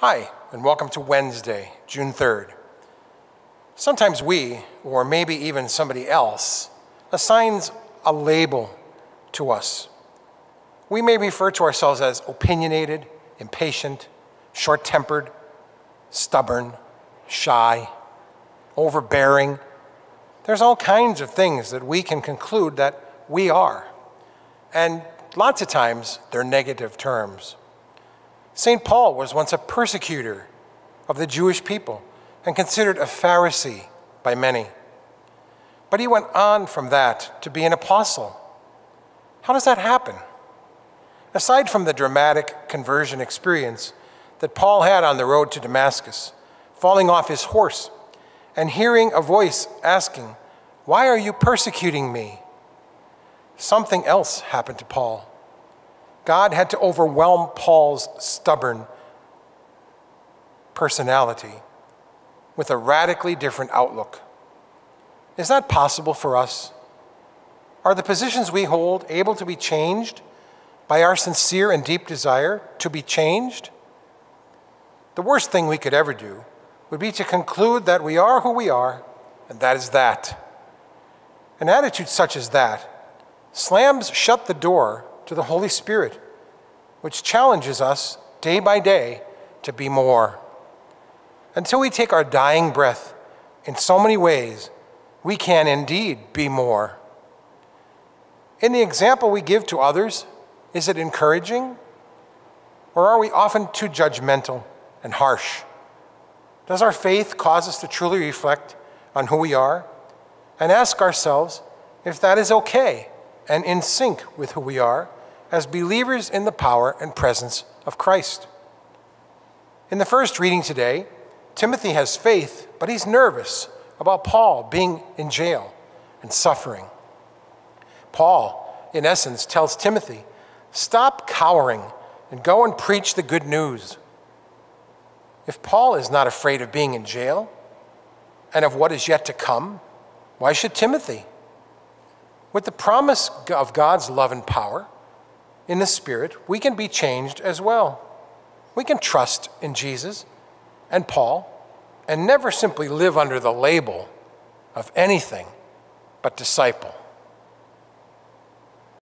Hi, and welcome to Wednesday, June 3rd. Sometimes we, or maybe even somebody else, assigns a label to us. We may refer to ourselves as opinionated, impatient, short tempered, stubborn, shy, overbearing. There's all kinds of things that we can conclude that we are. And lots of times they're negative terms. St. Paul was once a persecutor of the Jewish people and considered a Pharisee by many. But he went on from that to be an apostle. How does that happen? Aside from the dramatic conversion experience that Paul had on the road to Damascus, falling off his horse and hearing a voice asking, Why are you persecuting me? Something else happened to Paul. God had to overwhelm Paul's stubborn personality with a radically different outlook. Is that possible for us? Are the positions we hold able to be changed by our sincere and deep desire to be changed? The worst thing we could ever do would be to conclude that we are who we are, and that is that. An attitude such as that slams shut the door to the Holy Spirit, which challenges us day by day to be more. Until we take our dying breath in so many ways, we can indeed be more. In the example we give to others, is it encouraging? Or are we often too judgmental and harsh? Does our faith cause us to truly reflect on who we are and ask ourselves if that is okay and in sync with who we are as believers in the power and presence of Christ. In the first reading today, Timothy has faith, but he's nervous about Paul being in jail and suffering. Paul, in essence, tells Timothy, stop cowering and go and preach the good news. If Paul is not afraid of being in jail and of what is yet to come, why should Timothy? With the promise of God's love and power, in the Spirit, we can be changed as well. We can trust in Jesus and Paul and never simply live under the label of anything but disciple.